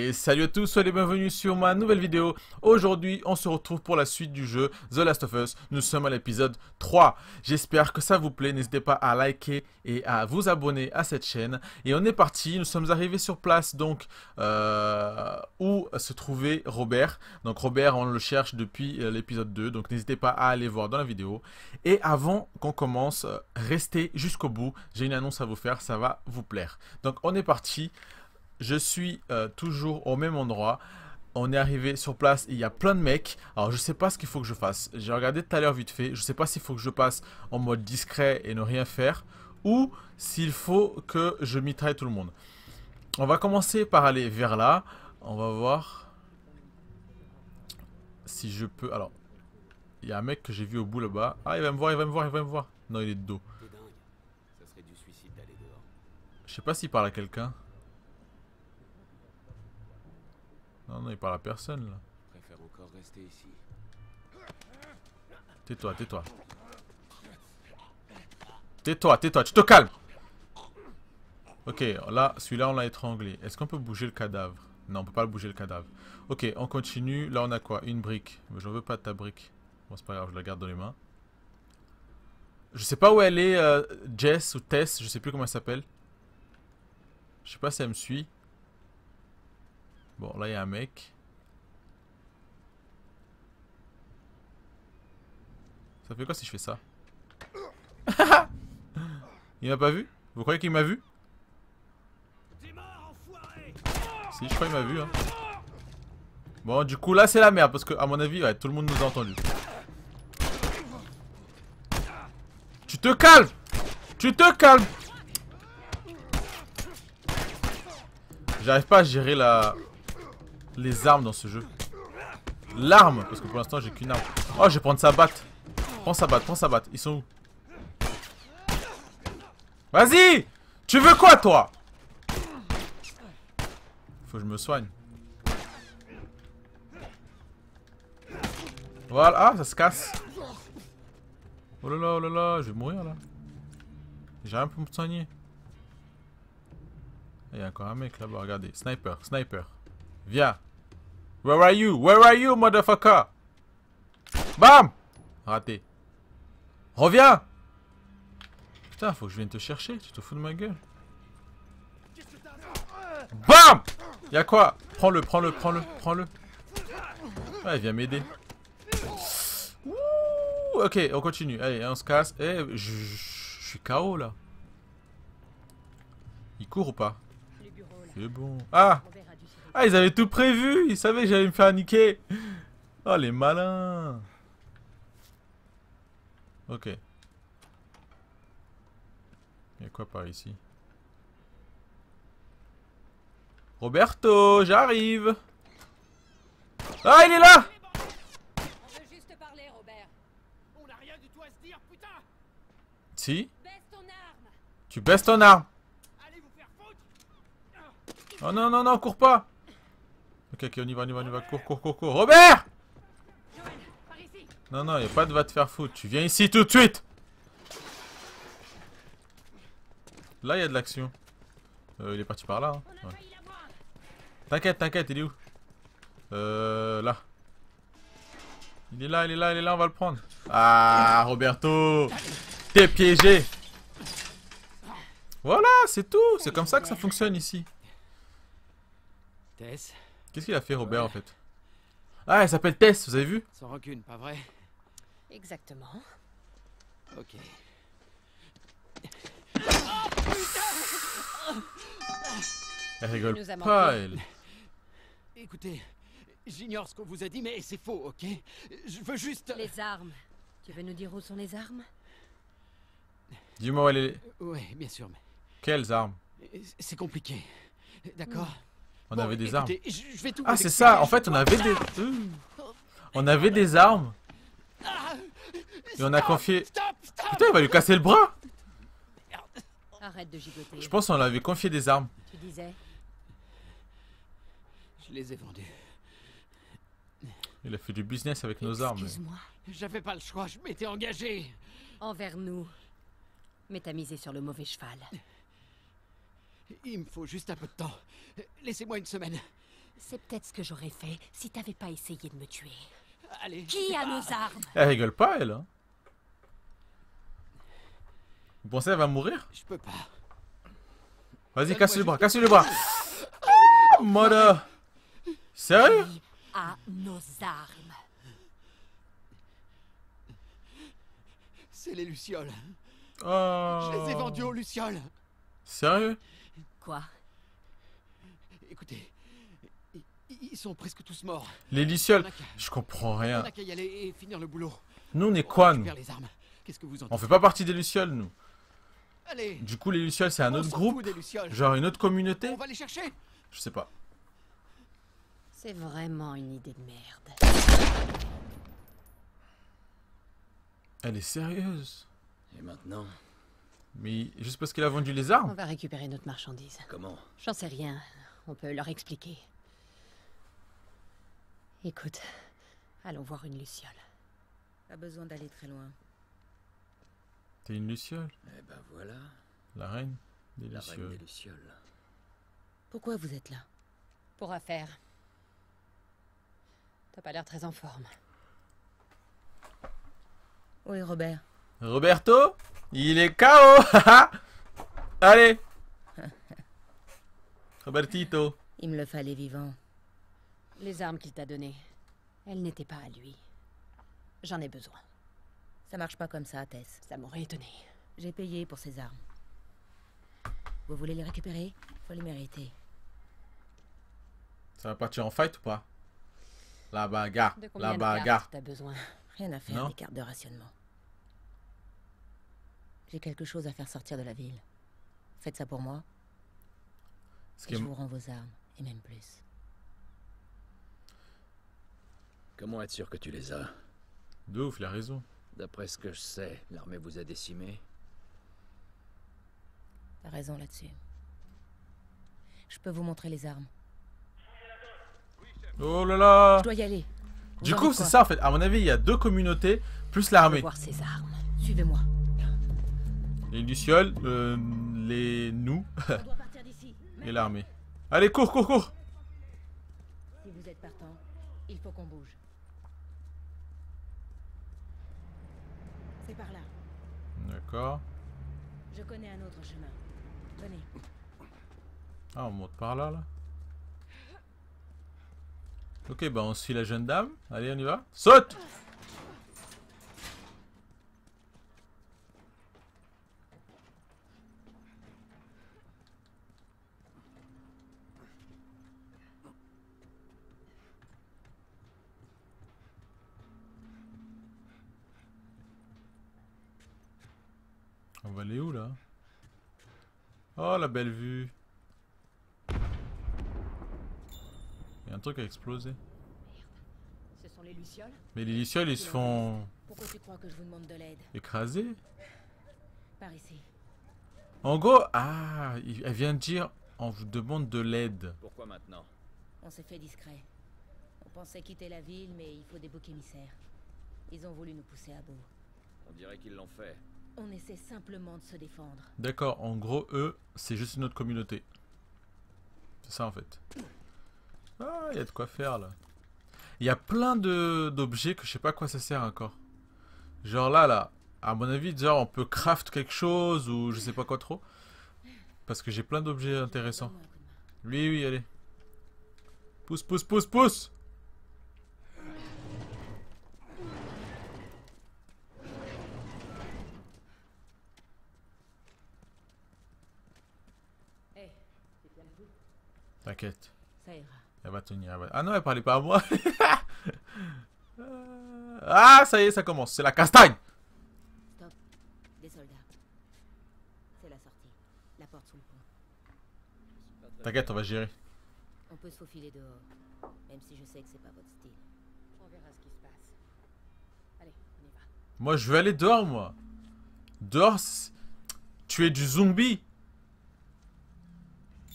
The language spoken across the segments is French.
Et salut à tous, soyez les bienvenus sur ma nouvelle vidéo. Aujourd'hui, on se retrouve pour la suite du jeu The Last of Us. Nous sommes à l'épisode 3. J'espère que ça vous plaît. N'hésitez pas à liker et à vous abonner à cette chaîne. Et on est parti. Nous sommes arrivés sur place, donc, euh, où se trouvait Robert. Donc, Robert, on le cherche depuis euh, l'épisode 2. Donc, n'hésitez pas à aller voir dans la vidéo. Et avant qu'on commence, euh, restez jusqu'au bout. J'ai une annonce à vous faire, ça va vous plaire. Donc, on est parti. Je suis euh, toujours au même endroit. On est arrivé sur place il y a plein de mecs. Alors je sais pas ce qu'il faut que je fasse. J'ai regardé tout à l'heure vite fait. Je sais pas s'il faut que je passe en mode discret et ne rien faire. Ou s'il faut que je mitraille tout le monde. On va commencer par aller vers là. On va voir si je peux... Alors, il y a un mec que j'ai vu au bout là-bas. Ah, il va me voir, il va me voir, il va me voir. Non, il est de dos. Je sais pas s'il parle à quelqu'un. Non, non, il parle à personne là. Préfère encore rester ici. Tais-toi, tais-toi. Tais-toi, tais-toi, tu te calmes Ok, là, celui-là, on l'a étranglé. Est-ce qu'on peut bouger le cadavre? Non, on peut pas le bouger le cadavre. Ok, on continue. Là, on a quoi? Une brique. Mais j'en veux pas de ta brique. Bon, c'est pas grave, je la garde dans les mains. Je sais pas où elle est, euh, Jess ou Tess, je sais plus comment elle s'appelle. Je sais pas si elle me suit. Bon, là, il y a un mec. Ça fait quoi si je fais ça? Il m'a pas vu? Vous croyez qu'il m'a vu? Si, je crois qu'il m'a vu. Hein. Bon, du coup, là, c'est la merde. Parce que, à mon avis, tout le monde nous a entendu. Tu te calmes Tu te calmes J'arrive pas à gérer la... les armes dans ce jeu. L'arme Parce que pour l'instant, j'ai qu'une arme. Oh, je vais prendre sa batte. Prends sa batte, prends sa batte. Ils sont où? Vas-y Tu veux quoi, toi? Faut que je me soigne. Voilà, ah, ça se casse. Oh là là, oh là là, je vais mourir là. J'ai rien pour me soigner. Il y a encore un mec là-bas, regardez. Sniper, sniper. Viens. Where are you? Where are you, motherfucker? Bam! Raté. Reviens! Putain, faut que je vienne te chercher. Tu te fous de ma gueule. Bam! Y'a quoi? Prends-le, prends-le, prends-le, prends-le. Ouais, il vient m'aider. Ok, on continue. Allez, on se casse. Eh, je, je suis KO là. Il court ou pas? C'est bon. Ah! Ah, ils avaient tout prévu. Ils savaient que j'allais me faire niquer. Oh, les malins. Ok. Il y a quoi par ici? Roberto, j'arrive. Ah, il est là! On veut juste parler, Robert. On n'a rien du tout à se dire, putain. Si? Baisse ton arme. Tu baisses ton arme. Allez vous faire foutre. Oh non, non, non, cours pas Ok, ok, on y va, on y va, on y va. Cours, cours, cours, cours. Robert. Non, non, y a pas de va te faire foutre. Tu viens ici tout de suite Là, il y a de l'action. Euh, il est parti par là. hein. T'inquiète, t'inquiète, il est où? Euh, là. Il est là, il est là, il est là, on va le prendre. Ah, Roberto T'es piégé Voilà, c'est tout. C'est comme ça que ça fonctionne ici. Tess, Qu'est-ce qu'il a fait, Robert, en fait? Ah, elle s'appelle Tess, vous avez vu? Sans rancune, pas vrai? Exactement. Ok. Elle rigole nous a pas, elle. Écoutez, j'ignore ce qu'on vous a dit, mais c'est faux, ok? Je veux juste... Les armes. Tu veux nous dire où sont les armes? Dis-moi où elle est. Ouais, bien sûr, mais Quelles armes? C'est compliqué. D'accord? On Bon, avait des armes. écoutez, Je, je vais tout Ah, c'est ça. En fait, on avait des. On avait des armes. Et on a confié. Putain, il va lui casser le bras. Arrête de gigoter. Je pense qu'on avait confié des armes. Tu disais Je les ai vendus. Il a fait du business avec nos armes. Excuse-moi. J'avais pas le choix, je m'étais engagé. Envers nous. Mais t'as misé sur le mauvais cheval. Il me faut juste un peu de temps. Laissez-moi une semaine. C'est peut-être ce que j'aurais fait si t'avais pas essayé de me tuer. Allez. Qui a nos armes? Elle rigole pas, elle. Hein. Vous pensez qu'elle va mourir? Je peux pas. Vas-y, casse le bras, casse le bras. Ah, Mother. Sérieux? Qui a nos armes? C'est les lucioles. Oh. Je les ai vendus aux lucioles. Sérieux? Quoi Écoutez, ils sont presque tous morts. Les On lucioles. Je comprends on rien. a qu'à y aller et finir le boulot. Nous, on est On quoi, nous récupère les armes. Qu'est-ce que vous en On fait pas partie des lucioles, nous. Allez. Du coup, les lucioles, c'est un on autre groupe. Genre une autre communauté On va les chercher. Je sais pas. C'est vraiment une idée de merde. Elle est sérieuse. Et maintenant, Mais juste parce qu'elle a vendu les On armes va récupérer notre marchandise. comment J'en sais rien. On peut leur expliquer. Écoute, allons voir une luciole. Pas besoin d'aller très loin. T'es une luciole? Eh ben voilà, La reine des la reine des lucioles. Pourquoi vous êtes là? Pour affaire. T'as pas l'air très en forme. Oui, Robert. Roberto Il est KO. Allez Robertito Il me le fallait vivant. Les armes qu'il t'a données, elles n'étaient pas à lui. J'en ai besoin. Ça marche pas comme ça, Tess. Ça m'aurait étonné. J'ai payé pour ces armes. Vous voulez les récupérer? Faut les mériter. Ça va partir en fight ou pas? La bagarre De combien La bagarre t'as besoin? Rien à faire Non. des cartes de rationnement. J'ai quelque chose à faire sortir de la ville. Faites ça pour moi, Ce et je vous rends vos armes, et même plus. Comment être sûr que tu les as? De ouf, il a raison. D'après ce que je sais, l'armée vous a décimé. T'as raison là-dessus. Je peux vous montrer les armes. Oh là là Je dois y aller. Vous Du coup, c'est ça en fait. À mon avis, il y a deux communautés, plus l'armée. voir armes. Suivez-moi. Les lucioles, euh, les nous et l'armée. Allez, cours, cours, cours Si vous êtes partant, il faut qu'on bouge. C'est par là. D'accord. Je connais un autre chemin. Venez. Ah, on monte par là, là. Ok, bah on suit la jeune dame. Allez, on y va. Saute On va aller où là Oh la belle vue Il y a un truc à exploser. Ce sont les lucioles Mais les lucioles ils se font Pourquoi tu crois que je vous demande de l'aide écraser Par ici. En gros, ah, elle vient de dire on vous demande de l'aide. Pourquoi maintenant? On s'est fait discret. On pensait quitter la ville, mais il faut des boucs émissaires. Ils ont voulu nous pousser à bout. On dirait qu'ils l'ont fait. On essaie simplement de se défendre. D'accord, en gros, eux, c'est juste une autre communauté. C'est ça en fait. Ah, il y a de quoi faire là. Il y a plein d'objets que je sais pas à quoi ça sert encore. Genre là, là, à mon avis, genre on peut craft quelque chose ou je sais pas quoi trop. Parce que j'ai plein d'objets intéressants. Oui, oui, allez. Pousse, pousse, pousse, pousse T'inquiète, Ça ira. elle va tenir. elle va- Ah non, elle parlait pas à moi. ah, ça y est, ça commence. C'est la castagne. Stop. Des soldats. C'est la sortie. La porte sous le pont. T'inquiète, on va gérer. On peut se faufiler dehors. Même si je sais que c'est pas votre style. on verra ce qui se passe. Allez, on y va. Moi, je veux aller dehors, moi. Dehors, tu es du zombie.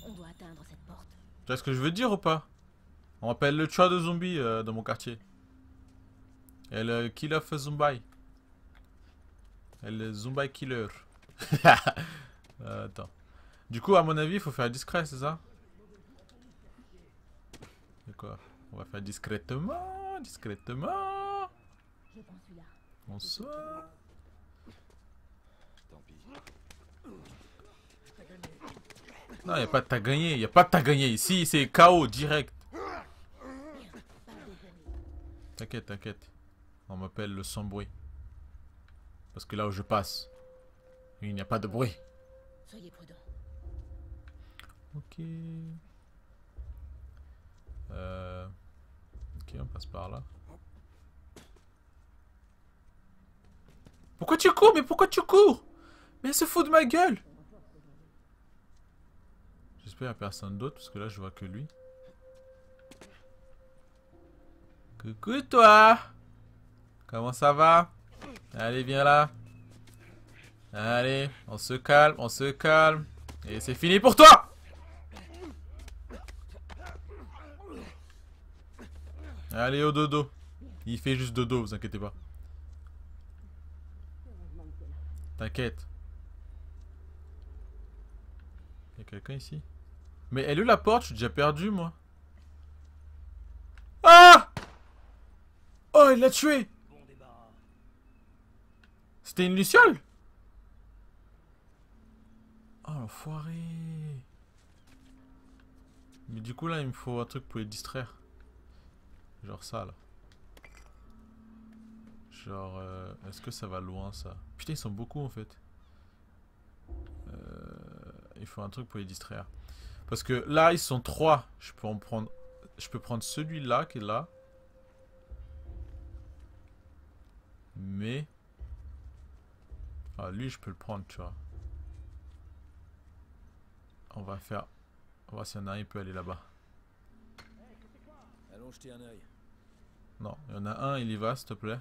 On doit atteindre cette porte. Tu vois ce que je veux dire ou pas? On appelle le tueur de zombies euh, dans mon quartier. Et le kill of zombie. Et le zombie killer. Euh, attends. Du coup, à mon avis, il faut faire discret, c'est ça? Quoi? On va faire discrètement, discrètement. Bonsoir. Tant pis. Non, y a pas de t'as gagné, y a pas de t'as gagné. Ici, c'est KO direct. T'inquiète, t'inquiète. On m'appelle le sans bruit. Parce que là où je passe, il n'y a pas de bruit. Soyez prudents. Ok. Euh... Ok, on passe par là. Pourquoi tu cours? Mais pourquoi tu cours? Mais elle se fout de ma gueule J'espère n'y a personne d'autre, parce que là, je vois que lui. Coucou toi Comment ça va? Allez, viens là. Allez, on se calme, on se calme. Et c'est fini pour toi Allez au dodo. Il fait juste dodo, vous inquiétez pas. T'inquiète. Y'a quelqu'un ici? Mais elle est la porte? Je suis déjà perdu moi. Ah Oh, il l'a tué C'était une luciole? Oh l'enfoiré Mais du coup là il me faut un truc pour les distraire. Genre ça là. Genre, euh, est-ce que ça va loin ça? Putain, ils sont beaucoup en fait. Euh, il faut un truc pour les distraire. Parce que là, ils sont trois. Je peux en prendre. Je peux prendre celui-là qui est là. Mais. Ah, lui, je peux le prendre, tu vois. On va faire. On va voir s'il y en a un, il peut aller là-bas. Allons jeter un œil. Non, il y en a un, il y va, s'il te plaît.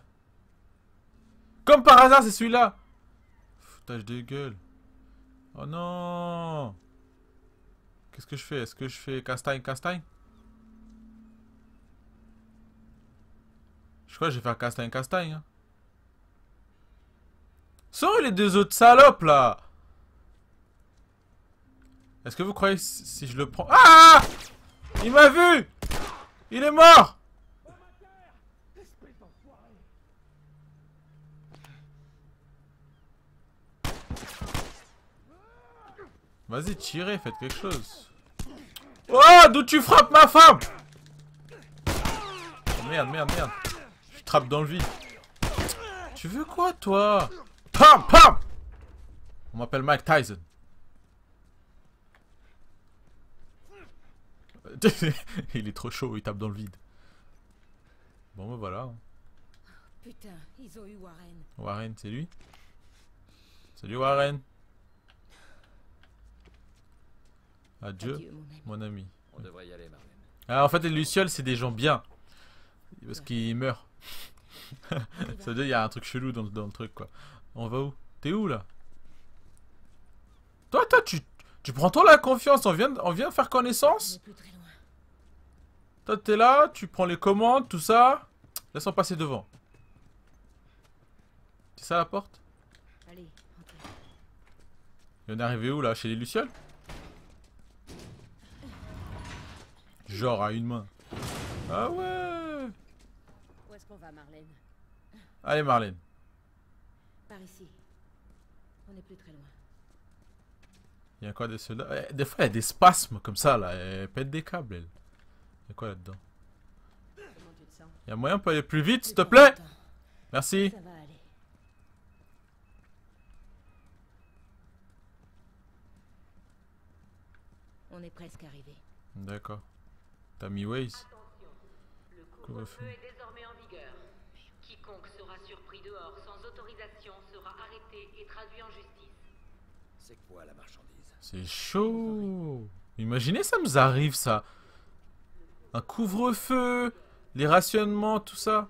Comme par hasard, c'est celui-là Foutage de gueule. Oh non Qu'est-ce que je fais? Est-ce que je fais castagne, castagne? Je crois que je vais faire castagne, castagne. Hein. Où les deux autres salopes, là! Est-ce que vous croyez si je le prends... Ah! Il m'a vu! Il est mort Vas-y, tirez, faites quelque chose. Oh, d'où tu frappes ma femme? Oh, Merde, merde, merde. Je trappe dans le vide. Tu veux quoi, toi? Pam, pam On m'appelle Mike Tyson. il est trop chaud, il tape dans le vide. Bon, bah voilà. Putain, ils ont eu Warren. Warren, c'est lui Salut Warren. Adieu, Adieu, mon ami. mon ami. On devrait y aller, Marlène. Ah, en fait, les Lucioles, c'est des gens bien. Parce qu'ils meurent. Ça veut dire qu'il y a un truc chelou dans, dans le truc, quoi. On va où? T'es où, là? Toi, toi, tu, tu prends toi la confiance. On vient, on vient faire On connaissance. Toi, t'es là, tu prends les commandes, tout ça. Laisse-en passer devant. C'est ça la porte? Allez, entrez. Et on est arrivé où, là? Chez les Lucioles? Genre à une main. Ah ouais Où est-ce qu'on va, Marlène? Allez, Marlène. Par ici. On n'est plus très loin. Il y a quoi des soldats Eh, Des fois, il y a des spasmes comme ça, là. Elle pète des câbles, elle. Il y a quoi là-dedans? Il y a moyen pour aller plus vite, s'il te plaît? Merci. On est presque arrivé. D'accord. T'as mis Waze Le Couvre-feu. est désormais en vigueur. Quiconque sera surpris dehors sans autorisation sera arrêté et traduit en justice. C'est quoi la marchandise? C'est chaud. Imaginez, ça nous arrive, ça. Un couvre-feu, les rationnements, tout ça.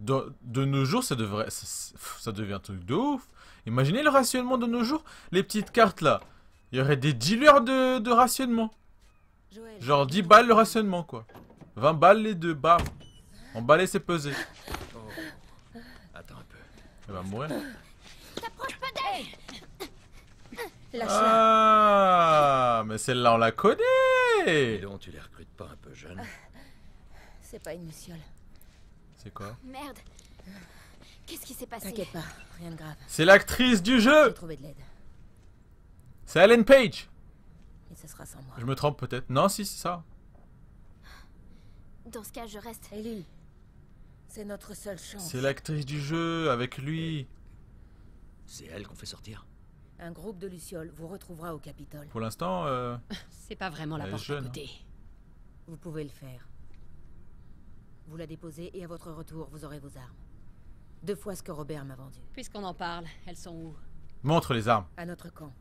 De, de nos jours, ça devrait, ça, ça devient un truc de ouf. Imaginez le rationnement de nos jours, les petites cartes là. Il y aurait des dealers de, de rationnement. Genre 10 balles le rationnement quoi. 20 balles les deux, bam. Emballer c'est pesé. Oh. Attends un peu. Elle va mourir. Lâche-la. Ah, mais celle-là, on la Et connaît donc, tu les recrutes pas un peu jeunes C'est pas une luciole. C'est quoi? Merde. Qu'est-ce qui s'est passé? T'inquiète pas, rien de grave. C'est l'actrice du jeu J'ai trouvé de l'aide. C'est Ellen Page Et ce sera sans moi. Je me trompe peut-être. Non, si, c'est ça. Dans ce cas, je reste. Ellie, c'est notre seule chance. C'est l'actrice du jeu, avec lui. C'est elle qu'on fait sortir Un groupe de lucioles vous retrouvera au Capitole. Pour l'instant, euh, C'est pas vraiment la Elle est porte à jeune, côté. Vous pouvez le faire. Vous la déposez et à votre retour, vous aurez vos armes. Deux fois ce que Robert m'a vendu. Puisqu'on en parle, elles sont où? Montre les armes. À notre camp.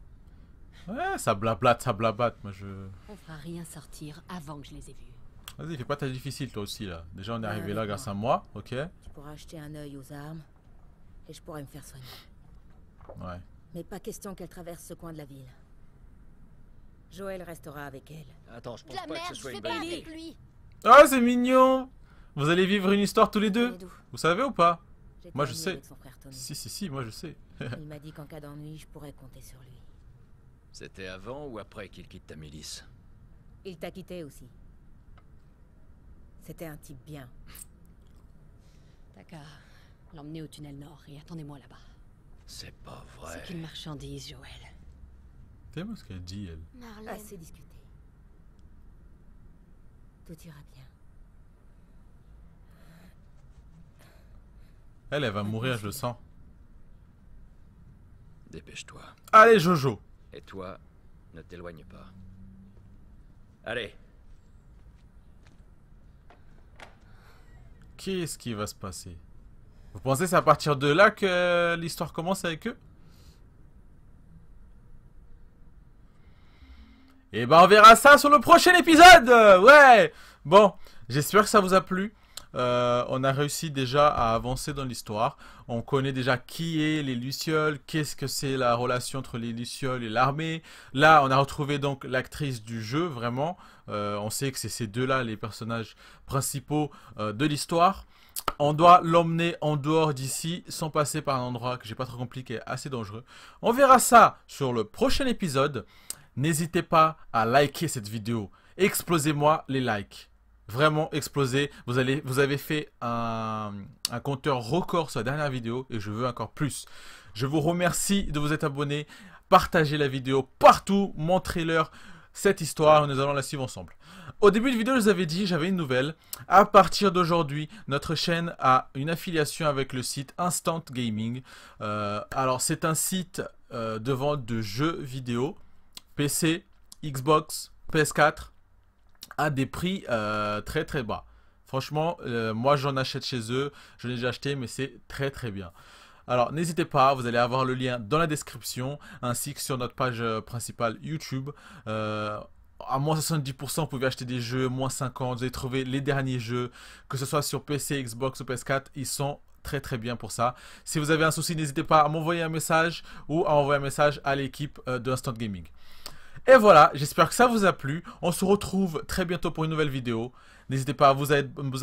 Ouais, ça blablate, ça blablate. Moi, je... On fera rien sortir avant que je les ai vus. Vas-y, fais pas ta difficile, toi aussi, là. Déjà, on est Ouais, arrivé là moi. grâce à moi, ok Tu pourras acheter un œil aux armes. Et je pourrai me faire soigner. Ouais. Mais pas question qu'elle traverse ce coin de la ville. Joël restera avec elle. Attends, je pense la pas que merde, ce je soit une bonne idée. avec lui. Ah, c'est mignon Vous allez vivre une histoire tous les deux Vous savez ou pas? Moi, je sais. Si, si, si, moi je sais. Il m'a dit qu'en cas d'ennui, je pourrais compter sur lui. C'était avant ou après qu'il quitte ta milice Il t'a quitté aussi. C'était un type bien. T'as qu'à l'emmener au tunnel nord et attendez-moi là-bas. C'est pas vrai. C'est qu'une marchandise, Joël. T'aimes ce qu'elle dit, elle? Marlène. Assez discuté. Tout ira bien. Elle, elle va mourir, je le sens. Dépêche-toi. Allez, Jojo Et toi, ne t'éloigne pas. Allez, Qu'est-ce qui va se passer? Vous pensez c'est à partir de là que l'histoire commence avec eux? Et ben on verra ça sur le prochain épisode! Ouais! Bon, j'espère que ça vous a plu. Euh, on a réussi déjà à avancer dans l'histoire. On connaît déjà qui est les Lucioles, qu'est-ce que c'est la relation entre les Lucioles et l'armée. Là, on a retrouvé donc l'actrice du jeu, vraiment. Euh, on sait que c'est ces deux-là les personnages principaux euh, de l'histoire. On doit l'emmener en dehors d'ici sans passer par un endroit que j'ai pas trop compliqué, assez dangereux. On verra ça sur le prochain épisode. N'hésitez pas à liker cette vidéo. Explosez-moi les likes. Vraiment explosez. Vous, avez fait un, compteur record sur la dernière vidéo et je veux encore plus. Je vous remercie de vous être abonné. Partagez la vidéo partout. Montrez-leur cette histoire. Nous allons la suivre ensemble. Au début de vidéo, je vous avais dit, j'avais une nouvelle. À partir d'aujourd'hui, notre chaîne a une affiliation avec le site Instant Gaming. Euh, alors, c'est un site euh, de vente de jeux vidéo, PC, Xbox, PS4, à des prix euh, très très bas. Franchement, euh, moi j'en achète chez eux, je l'ai déjà acheté, mais c'est très très bien. Alors n'hésitez pas, vous allez avoir le lien dans la description, ainsi que sur notre page euh, principale YouTube. À moins 70%, vous pouvez acheter des jeux, moins 50%, vous allez trouver les derniers jeux, que ce soit sur PC, Xbox ou PS4, ils sont très très bien pour ça. Si vous avez un souci, n'hésitez pas à m'envoyer un message ou à envoyer un message à l'équipe de Instant Gaming. Et voilà, j'espère que ça vous a plu. On se retrouve très bientôt pour une nouvelle vidéo. N'hésitez pas à vous,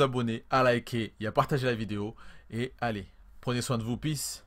abonner, à liker et à partager la vidéo. Et allez, prenez soin de vous, peace.